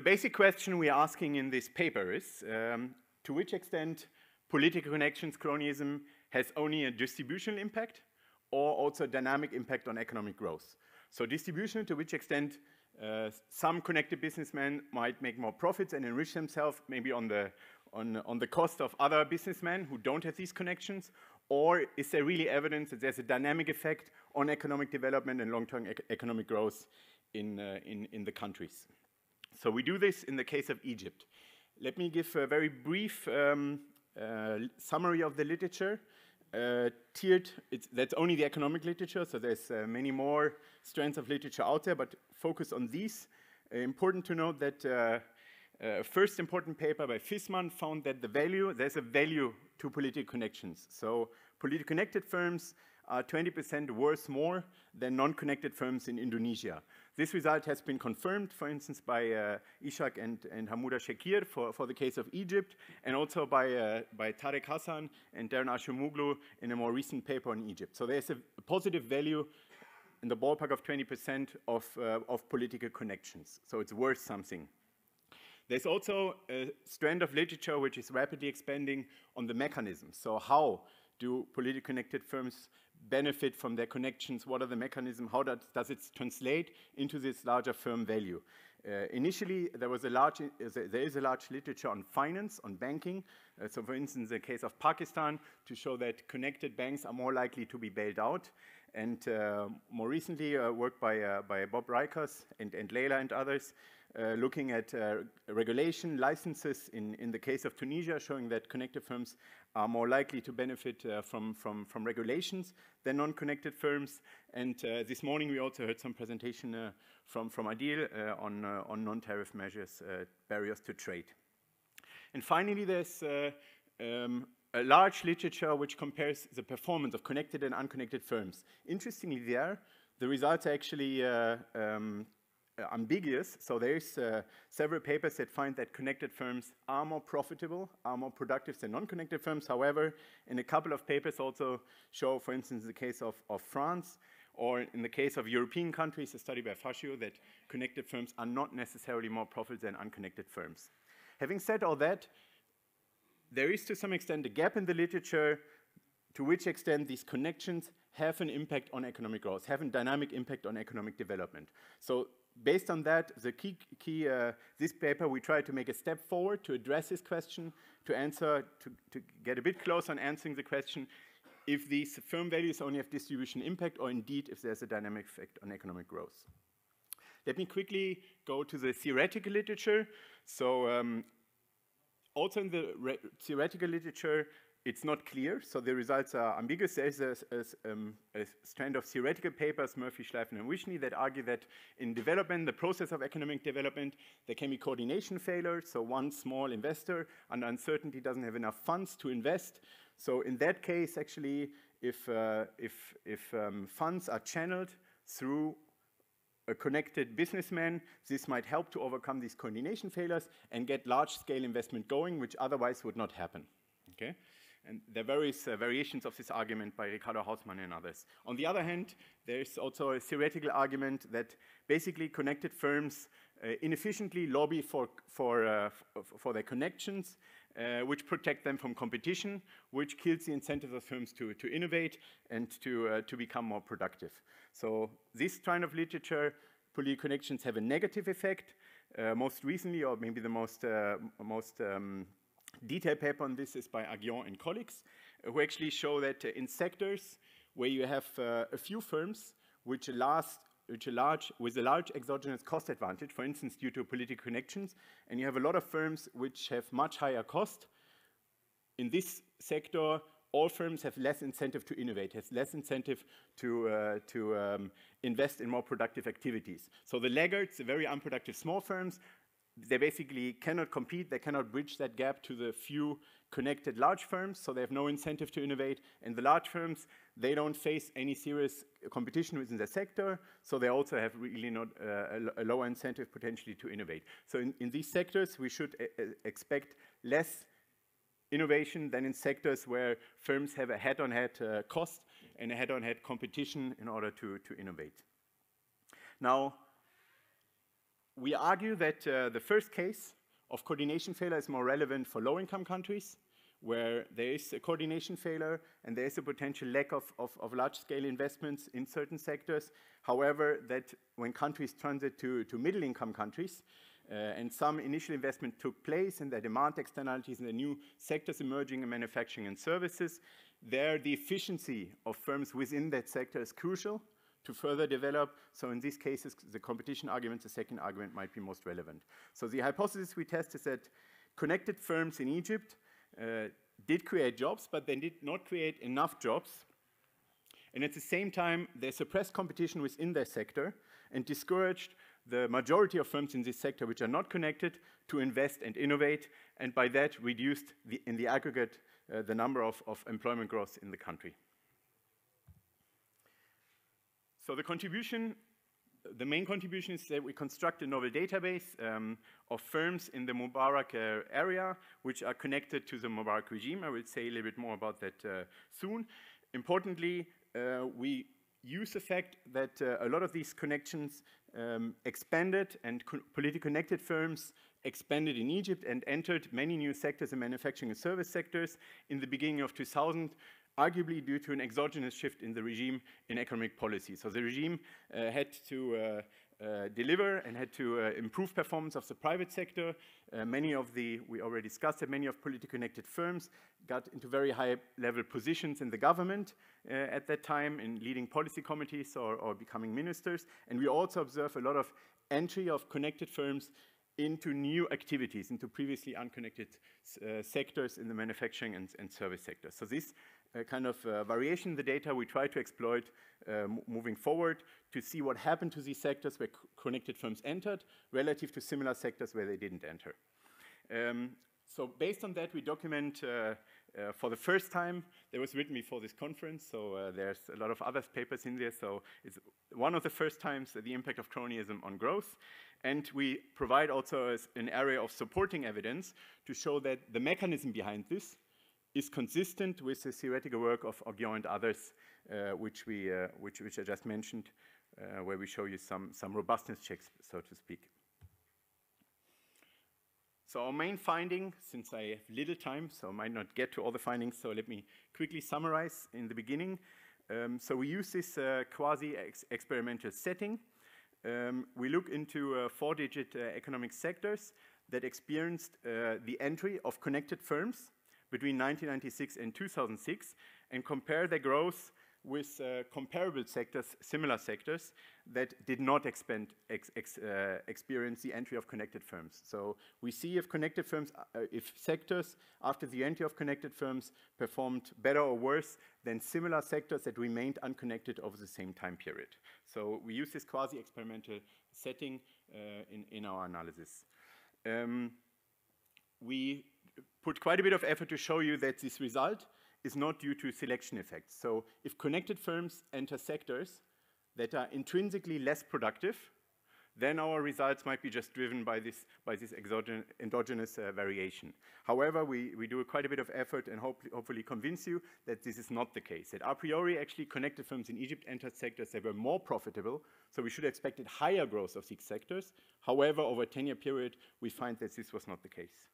The basic question we are asking in this paper is, um, to which extent political connections cronyism has only a distributional impact or also a dynamic impact on economic growth. So distribution, to which extent uh, some connected businessmen might make more profits and enrich themselves maybe on the, on, on the cost of other businessmen who don't have these connections, or is there really evidence that there's a dynamic effect on economic development and long-term ec economic growth in, uh, in, in the countries? So we do this in the case of Egypt. Let me give a very brief um, uh, summary of the literature. Uh, tiered, that's only the economic literature, so there's uh, many more strands of literature out there, but focus on these. Important to note that uh, uh, first important paper by Fisman found that the value, there's a value to political connections. So politically connected firms are 20% worth more than non-connected firms in Indonesia. This result has been confirmed, for instance, by uh, Ishac and, and Hamouda Chekir for, for the case of Egypt, and also by, uh, by Tarek Hassan and Daron Acemoglu in a more recent paper on Egypt. So there's a, a positive value in the ballpark of 20% of, uh, of political connections. So it's worth something. There's also a strand of literature which is rapidly expanding on the mechanisms. So how do politically connected firms benefit from their connections? What are the mechanisms? How does, does it translate into this larger firm value? Uh, initially, there was a large, uh, there is a large literature on finance, on banking. Uh, so for instance, the case of Pakistan, to show that connected banks are more likely to be bailed out. And uh, more recently, uh, work by, uh, by Bob Rijkers and, and Leila and others, uh, looking at uh, regulation licenses in, in the case of Tunisia, showing that connected firms are more likely to benefit uh, from, from, from regulations than non-connected firms. And this morning we also heard some presentation from, from Adil on, on non-tariff measures, barriers to trade. And finally, there's um, a large literature which compares the performance of connected and unconnected firms. Interestingly there, the results are actually uh, um, ambiguous. So there's uh, several papers that find that connected firms are more profitable, are more productive than non-connected firms. However, in a couple of papers also show, for instance, the case of, of France, or in the case of European countries, a study by Faccio, that connected firms are not necessarily more profitable than unconnected firms. Having said all that, there is to some extent a gap in the literature to which extent these connections have an impact on economic growth, have a dynamic impact on economic development. So based on that, the key, key uh, this paper, we try to make a step forward to address this question, to answer, to, to get a bit closer on answering the question if these firm values only have distribution impact or indeed if there's a dynamic effect on economic growth. Let me quickly go to the theoretical literature. So um, also in the theoretical literature, it's not clear, so the results are ambiguous. There's a, a, um, a, strand of theoretical papers, Murphy, Shleifer, and Vishny, that argue that in development, the process of economic development, there can be coordination failure. So one small investor under uncertainty doesn't have enough funds to invest. So in that case, actually, if, uh, if, if um, funds are channeled through a connected businessman, this might help to overcome these coordination failures and get large-scale investment going, which otherwise would not happen. Okay? And there are various uh, variations of this argument by Ricardo Hausmann and others. On the other hand, there is also a theoretical argument that basically connected firms uh, inefficiently lobby for, for, uh, for their connections, uh, which protect them from competition, which kills the incentives of firms to, to innovate and to, uh, to become more productive. So this kind of literature, political connections have a negative effect. Uh, most recently, or maybe the most, most um, detailed paper on this is by Aghion and colleagues, uh, who actually show that uh, in sectors where you have uh, a few firms which last which are large, with a large exogenous cost advantage, for instance, due to political connections, and you have a lot of firms which have much higher cost. In this sector, all firms have less incentive to innovate, have less incentive to, uh, to um, invest in more productive activities. So the laggards, the very unproductive small firms, they basically cannot compete, they cannot bridge that gap to the few connected large firms, so they have no incentive to innovate. And the large firms, they don't face any serious competition within their sector, so they also have really not uh, a, lower incentive potentially to innovate. So in, in these sectors, we should uh, expect less innovation than in sectors where firms have a head-on-head -head, uh, cost and a head-on-head -head competition in order to, to innovate. Now, we argue that uh, the first case of coordination failure is more relevant for low-income countries, where there is a coordination failure and there is a potential lack of, of, of large-scale investments in certain sectors. However, that when countries transit to, to middle-income countries, uh, and some initial investment took place in the demand externalities in the new sectors emerging in manufacturing and services, there the efficiency of firms within that sector is crucial to further develop. So in these cases, the competition argument, the second argument might be most relevant. So the hypothesis we test is that connected firms in Egypt did create jobs, but they did not create enough jobs. And at the same time, they suppressed competition within their sector and discouraged the majority of firms in this sector which are not connected to invest and innovate, and by that reduced the, in the aggregate uh, the number of, of employment growth in the country. So the contribution, the main contribution is that we construct a novel database um, of firms in the Mubarak uh, area, which are connected to the Mubarak regime. I will say a little bit more about that uh, soon. Importantly, uh, we use the fact that uh, a lot of these connections um, expanded and co politically connected firms expanded in Egypt and entered many new sectors in manufacturing and service sectors in the beginning of 2000, arguably due to an exogenous shift in the regime in economic policy. So the regime uh, had to uh, uh, deliver and had to uh, improve performance of the private sector. Uh, many of the, we already discussed that many of politically connected firms got into very high level positions in the government at that time in leading policy committees or, or becoming ministers. And we also observe a lot of entry of connected firms into new activities, into previously unconnected uh, sectors in the manufacturing and, and, service sector. So this kind of uh, variation in the data we try to exploit uh, moving forward to see what happened to these sectors where connected firms entered relative to similar sectors where they didn't enter. Um, so based on that, we document uh, uh, for the first time, there was written before this conference, so uh, there's a lot of other papers in there, so it's one of the first times the impact of cronyism on growth. And we provide also an area of supporting evidence to show that the mechanism behind this is consistent with the theoretical work of Aghion and others, uh, which, we, uh, which, which I just mentioned, uh, where we show you some, some robustness checks, so to speak. So our main finding, since I have little time, so I might not get to all the findings, so let me quickly summarize in the beginning. Um, so we use this uh, quasi-experimental setting. Um, we look into uh, four-digit uh, economic sectors that experienced the entry of connected firms between 1996 and 2006 and compare their growth with uh, comparable sectors, similar sectors, that did not expand, ex, ex, uh, experience the entry of connected firms. So we see if connected firms, uh, if sectors after the entry of connected firms performed better or worse than similar sectors that remained unconnected over the same time period. So we use this quasi-experimental setting uh, in, in our analysis. Um, we put quite a bit of effort to show you that this result is not due to selection effects. So if connected firms enter sectors that are intrinsically less productive, then our results might be just driven by this, by this endogenous uh, variation. However, we, we do quite a bit of effort and hope, hopefully convince you that this is not the case. That a priori, actually, connected firms in Egypt entered sectors that were more profitable, so we should have expected higher growth of these sectors. However, over a 10-year period, we find that this was not the case.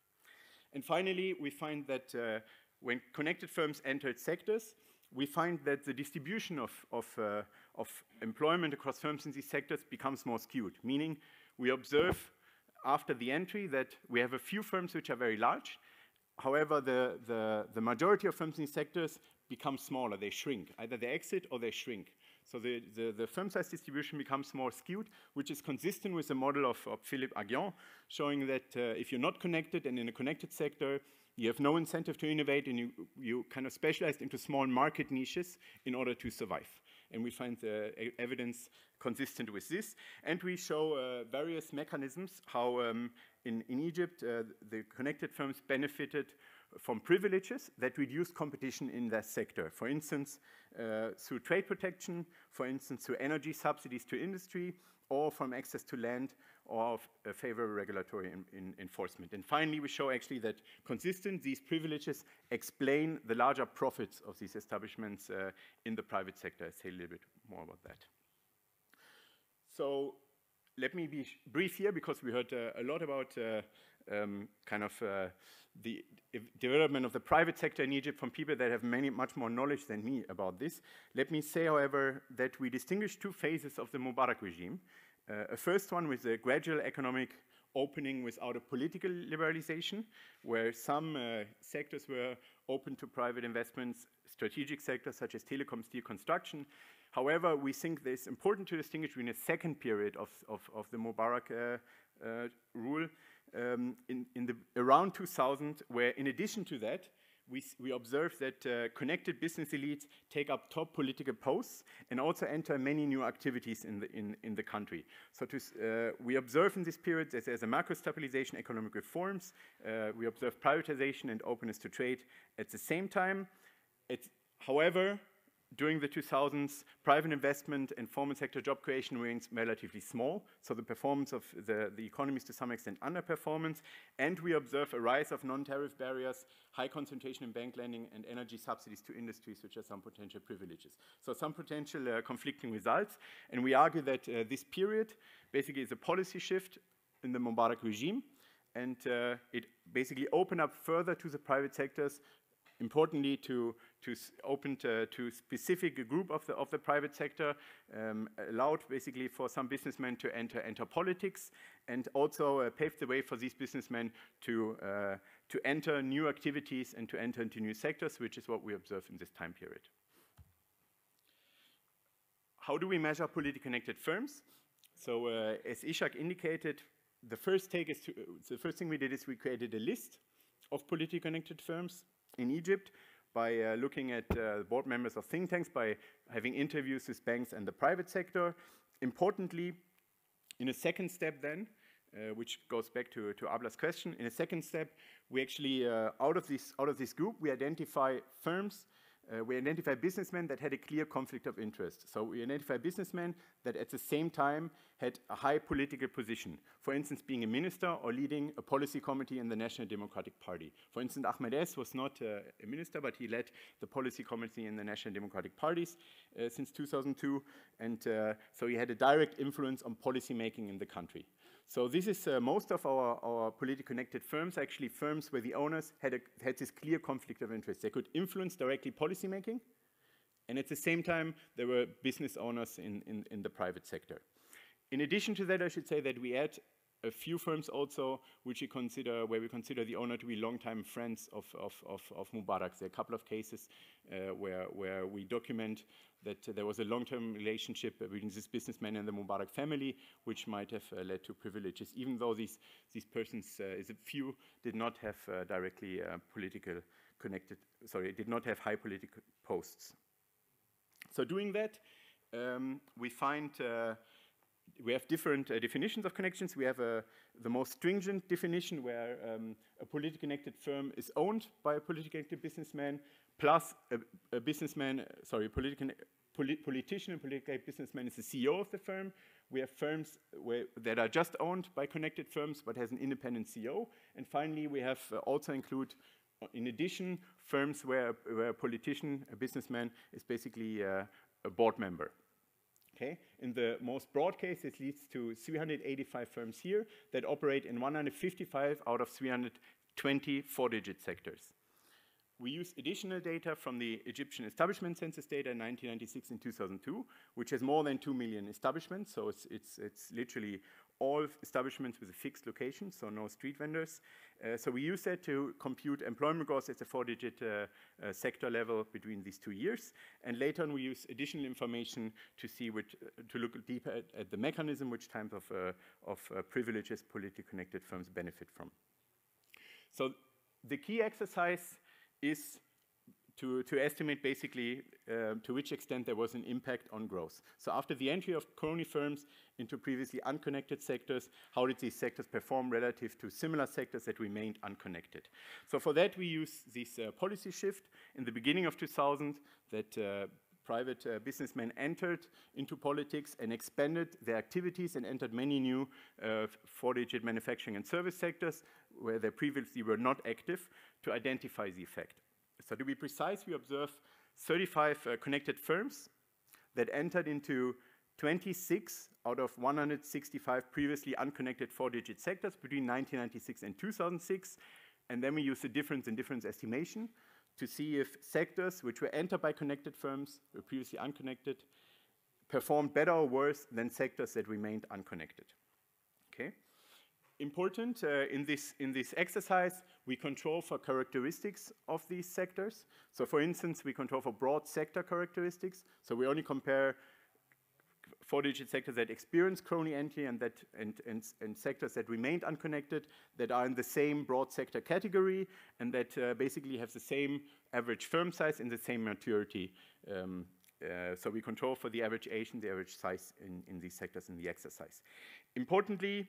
And finally, we find that uh, when connected firms entered sectors, we find that the distribution of, of, uh, of employment across firms in these sectors becomes more skewed, meaning we observe after the entry that we have a few firms which are very large. However, the, the, the majority of firms in these sectors become smaller, they shrink. Either they exit or they shrink. So the, the, the, firm size distribution becomes more skewed, which is consistent with the model of, of Philippe Aghion, showing that uh, if you're not connected and in a connected sector, you have no incentive to innovate and you, you kind of specialized into small market niches in order to survive. And we find the evidence consistent with this. And we show uh, various mechanisms how um, in, in Egypt uh, the connected firms benefited from privileges that reduce competition in that sector. For instance, uh, through trade protection, for instance, through energy subsidies to industry, or from access to land or favorable regulatory in, in enforcement. And finally, we show actually that consistent, these privileges explain the larger profits of these establishments uh, in the private sector. I'll say a little bit more about that. So let me be brief here because we heard uh, a lot about uh, um, kind of uh, the development of the private sector in Egypt from people that have many, much more knowledge than me about this. Let me say, however, that we distinguish two phases of the Mubarak regime. Uh, a first one with a gradual economic opening without a political liberalization, where some uh, sectors were open to private investments, strategic sectors such as telecom, steel, construction. However, we think it's important to distinguish between a second period of, of, of the Mubarak uh, uh, rule um, in, in the, around 2000, where in addition to that, we, we observe that uh, connected business elites take up top political posts and also enter many new activities in the, in, in the country. So to, uh, we observe in this period that there's a macro stabilization, economic reforms, uh, we observe privatization and openness to trade at the same time. However, during the 2000s, private investment and formal sector job creation remains relatively small, so the performance of the, the economy is to some extent underperformance, and we observe a rise of non-tariff barriers, high concentration in bank lending, and energy subsidies to industries, which are some potential privileges. So some potential uh, conflicting results, and we argue that uh, this period basically is a policy shift in the Mubarak regime, and uh, it basically opened up further to the private sectors importantly to, to open to, to, specific group of the, of the private sector, um, allowed basically for some businessmen to enter, enter politics, and also uh, paved the way for these businessmen to, uh, to enter new activities and to enter into new sectors, which is what we observe in this time period. How do we measure politically connected firms? So uh, as Ishac indicated, the first take is to, the first thing we did is we created a list of politically connected firms in Egypt by uh, looking at uh, board members of think tanks, by having interviews with banks and the private sector. Importantly, in a second step then, uh, which goes back to, to Abla's question, in a second step, we actually, uh, out, of this, out of this group, we identify firms uh, we identify businessmen that had a clear conflict of interest. So we identify businessmen that at the same time had a high political position. For instance, being a minister or leading a policy committee in the National Democratic Party. For instance, Ahmed Ezz was not uh, a minister, but he led the policy committee in the National Democratic Parties uh, since 2002. And uh, so he had a direct influence on policy making in the country. So this is uh, most of our, our politically connected firms, actually firms where the owners had, a, had this clear conflict of interest. They could influence directly policymaking, and at the same time, there were business owners in, in, in the private sector. In addition to that, I should say that we add a few firms also which we consider, where we consider the owner to be longtime friends of, of, of, of Mubarak. There are a couple of cases uh, where, where we document that uh, there was a long-term relationship between this businessman and the Mubarak family, which might have uh, led to privileges, even though these, these persons, uh, a few, did not have uh, directly uh, political connected, sorry, did not have high political posts. So doing that, um, we find we have different uh, definitions of connections. We have a, the most stringent definition where um, a politically connected firm is owned by a politically connected businessman, plus a, a businessman, sorry, politician and political businessman is the CEO of the firm. We have firms where, that are just owned by connected firms but has an independent CEO. And finally, we have uh, also include, uh, in addition, firms where, where a politician, a businessman, is basically uh, a board member. Okay? In the most broad case, this leads to 385 firms here that operate in 155 out of 320 four-digit sectors. We use additional data from the Egyptian establishment census data in 1996 and 2002, which has more than 2 million establishments, so it's, it's, it's literally all establishments with a fixed location, so no street vendors. Uh, so we use that to compute employment growth at the four-digit uh, uh, sector level between these two years. And later on, we use additional information to see which, uh, to look deeper at, at, the mechanism, which type of, uh, of uh, privileges politically connected firms benefit from. So the key exercise is to, to estimate basically uh, to which extent there was an impact on growth. So after the entry of crony firms into previously unconnected sectors, how did these sectors perform relative to similar sectors that remained unconnected? So for that we use this uh, policy shift in the beginning of 2000 that uh, private uh, businessmen entered into politics and expanded their activities and entered many new uh, four-digit manufacturing and service sectors where they previously were not active to identify the effect. So to be precise, we observe 35 uh, connected firms that entered into 26 out of 165 previously unconnected four-digit sectors between 1996 and 2006. And then we use the difference in difference estimation to see if sectors which were entered by connected firms, were previously unconnected, performed better or worse than sectors that remained unconnected. Okay? Important uh, in, this, in this exercise, we control for characteristics of these sectors. So for instance, we control for broad sector characteristics. So we only compare four-digit sectors that experience crony entry and, that, and, and, and, sectors that remained unconnected that are in the same broad sector category and that uh, basically have the same average firm size and the same maturity. Um, uh, so we control for the average age and the average size in, in these sectors in the exercise. Importantly,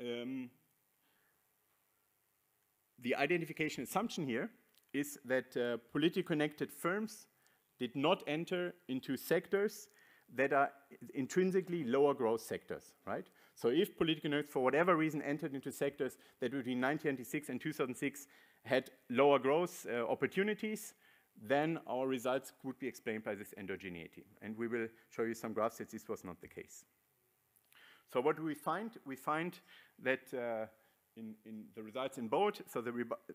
um, the identification assumption here is that uh, politically connected firms did not enter into sectors that are intrinsically lower growth sectors, right? So if political nerds, for whatever reason, entered into sectors that between 1996 and 2006 had lower growth uh, opportunities, then our results would be explained by this endogeneity. And we will show you some graphs that this was not the case. So what do we find? We find that uh, in, in, the results in bold, so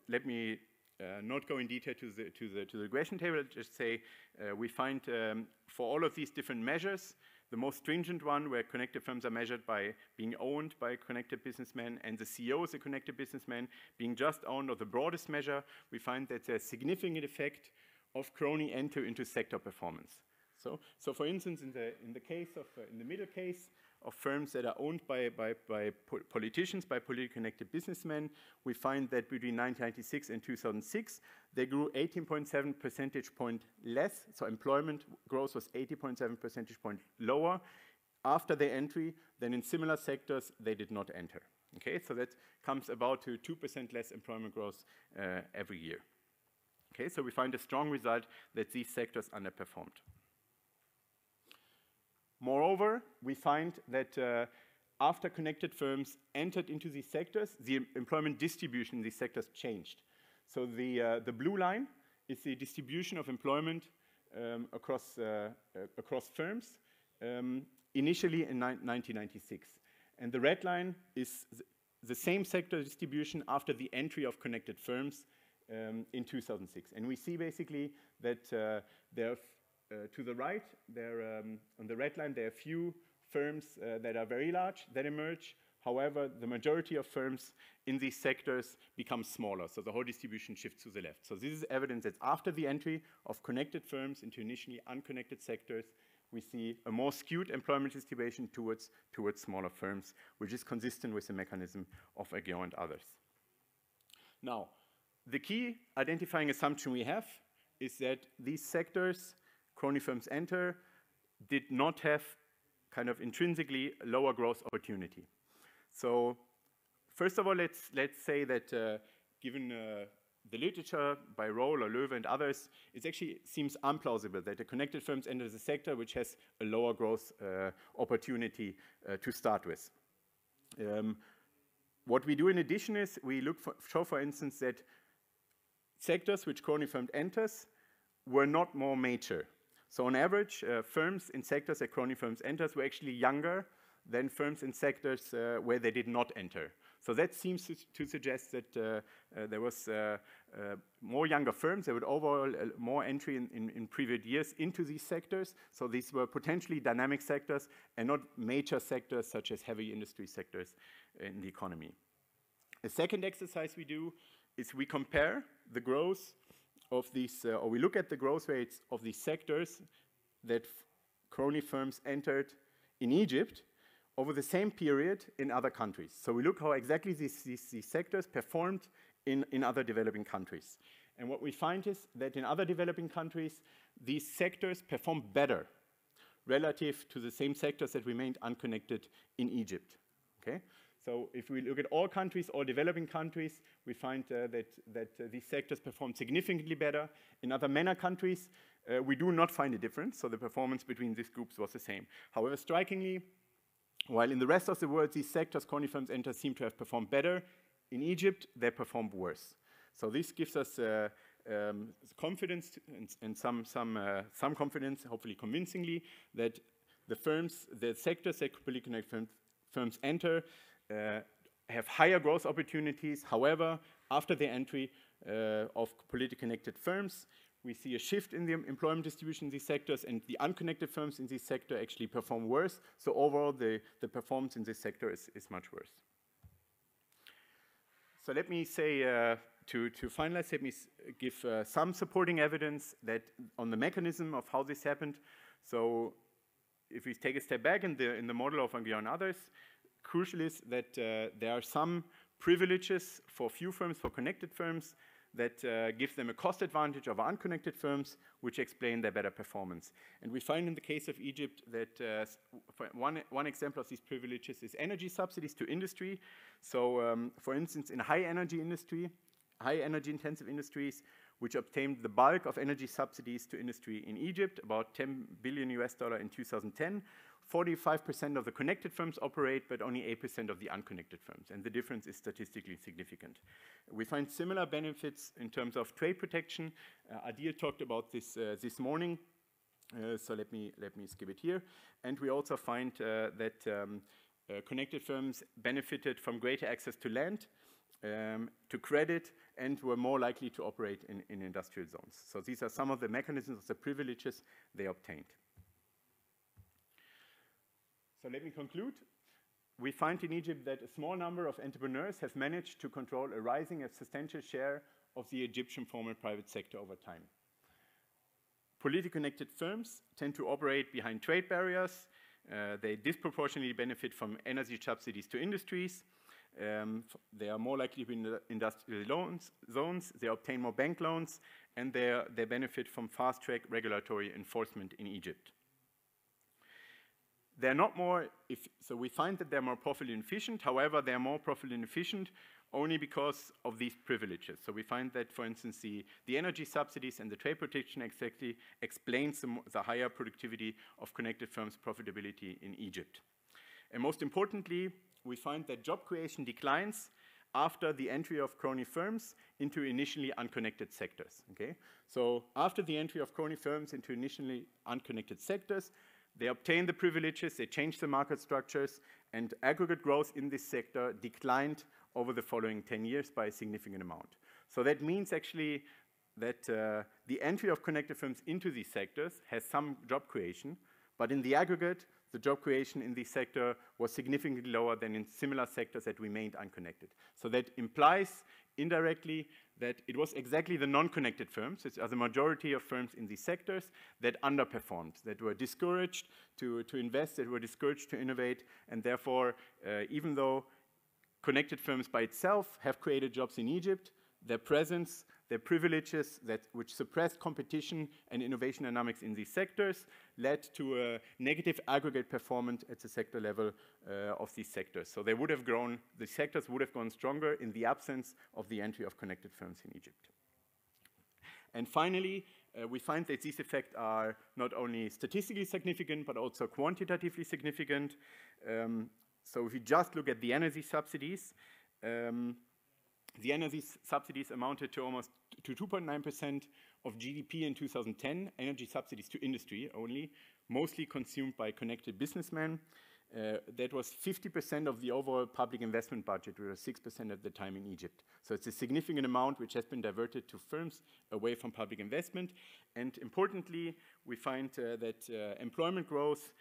let me uh, not go in detail to the, to the, to the regression table, just say uh, we find um, for all of these different measures, the most stringent one where connected firms are measured by being owned by connected businessmen and the CEO is a connected businessman being just owned or the broadest measure, we find that there's a significant effect of crony enter into sector performance. So, so for instance, in the, in the case of, uh, in the middle case, of firms that are owned by, by, by po politicians, by politically connected businessmen, we find that between 1996 and 2006, they grew 18.7 percentage point less, so employment growth was 80.7 percentage point lower after their entry than in similar sectors they did not enter. Okay, so that comes about to 2% less employment growth uh, every year. Okay, so we find a strong result that these sectors underperformed. Moreover, we find that uh, after connected firms entered into these sectors, the employment distribution in these sectors changed. So the, uh, the blue line is the distribution of employment um, across, uh, uh across firms, um, initially in 1996. And the red line is th the same sector distribution after the entry of connected firms um, in 2006. And we see basically that uh, there are to the right, there, um, on the red line, there are a few firms uh, that are very large that emerge. However, the majority of firms in these sectors become smaller, so the whole distribution shifts to the left. So this is evidence that after the entry of connected firms into initially unconnected sectors, we see a more skewed employment distribution towards, towards smaller firms, which is consistent with the mechanism of Aghion and others. Now, the key identifying assumption we have is that these sectors crony firms enter did not have kind of intrinsically lower growth opportunity. So first of all, let's, let's say that uh, given uh, the literature by Roll or Löwe and others, it actually seems implausible that the connected firms enter the sector which has a lower growth uh, opportunity uh, to start with. Um, what we do in addition is we look for, show, for instance, that sectors which crony firm enters were not more mature. So on average, uh, firms in sectors that crony firms enters were actually younger than firms in sectors uh, where they did not enter. So that seems to, to suggest that uh, uh there was uh, uh, more younger firms, there were overall more entry in, in, in, previous years into these sectors. So these were potentially dynamic sectors and not major sectors such as heavy industry sectors in the economy. The second exercise we do is we compare the growth of these, uh, or we look at the growth rates of these sectors that crony firms entered in Egypt over the same period in other countries. So we look how exactly these, these, these sectors performed in, in other developing countries. And what we find is that in other developing countries, these sectors perform better relative to the same sectors that remained unconnected in Egypt. Okay? So if we look at all countries, all developing countries, we find uh, that, that uh, these sectors perform significantly better. In other MENA countries, uh, we do not find a difference, so the performance between these groups was the same. However, strikingly, while in the rest of the world these sectors crony firms enter seem to have performed better, in Egypt they performed worse. So this gives us uh, um, confidence and, and, some, some, uh, some confidence, hopefully convincingly, that the firms, the sectors that politically firms, enter have higher growth opportunities. However, after the entry uh, of politically connected firms, we see a shift in the employment distribution in these sectors and the unconnected firms in this sector actually perform worse. So overall, the, the performance in this sector is, is much worse. So let me say, uh, to, to finalize, let me give uh, some supporting evidence that on the mechanism of how this happened. So if we take a step back in the, in the model of Aghion and others, crucial is that uh, there are some privileges for few firms, for connected firms, that uh, give them a cost advantage over unconnected firms, which explain their better performance. And we find in the case of Egypt that uh, one, one example of these privileges is energy subsidies to industry. So, um, for instance, in high energy industry, high energy intensive industries, which obtained the bulk of energy subsidies to industry in Egypt, about 10 billion US dollar in 2010, 45% of the connected firms operate, but only 8% of the unconnected firms, and the difference is statistically significant. We find similar benefits in terms of trade protection. Uh, Adil talked about this uh, this morning, uh, so let me, let me skip it here. And we also find uh, that um, uh, connected firms benefited from greater access to land, um, to credit, and were more likely to operate in, in industrial zones. So these are some of the mechanisms of the privileges they obtained. So let me conclude. We find in Egypt that a small number of entrepreneurs have managed to control a rising and substantial share of the Egyptian formal private sector over time. Politically connected firms tend to operate behind trade barriers. Uh, they disproportionately benefit from energy subsidies to industries. Um, they are more likely to be in industrial loans, zones. They obtain more bank loans, and they, they benefit from fast-track regulatory enforcement in Egypt. They're not more, if, so we find that they're more profit efficient. However, they're more profit efficient only because of these privileges. So we find that, for instance, the, the energy subsidies and the trade protection exactly explains the, the higher productivity of connected firms' profitability in Egypt. And most importantly, we find that job creation declines after the entry of crony firms into initially unconnected sectors. Okay? So after the entry of crony firms into initially unconnected sectors, they obtained the privileges, they changed the market structures, and aggregate growth in this sector declined over the following 10 years by a significant amount. So that means actually that uh, the entry of connected firms into these sectors has some job creation, but in the aggregate, the job creation in this sector was significantly lower than in similar sectors that remained unconnected. So that implies indirectly that it was exactly the non-connected firms, which are the majority of firms in these sectors, that underperformed, that were discouraged to, to invest, that were discouraged to innovate, and therefore, uh, even though connected firms by itself have created jobs in Egypt, their presence, their privileges that, which suppressed competition and innovation dynamics in these sectors led to a negative aggregate performance at the sector level uh, of these sectors. So they would have grown, the sectors would have gone stronger in the absence of the entry of connected firms in Egypt. And finally, uh, we find that these effects are not only statistically significant, but also quantitatively significant. Um, so if you just look at the energy subsidies, um, the energy subsidies amounted to almost to 2.9% of GDP in 2010, energy subsidies to industry only, mostly consumed by connected businessmen. Uh, that was 50% of the overall public investment budget, which was 6% at the time in Egypt. So it's a significant amount which has been diverted to firms away from public investment. And importantly, we find uh, that uh, employment growth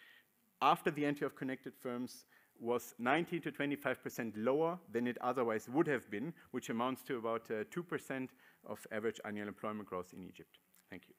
after the entry of connected firms was 19 to 25% lower than it otherwise would have been, which amounts to about 2% uh, of average annual employment growth in Egypt. Thank you.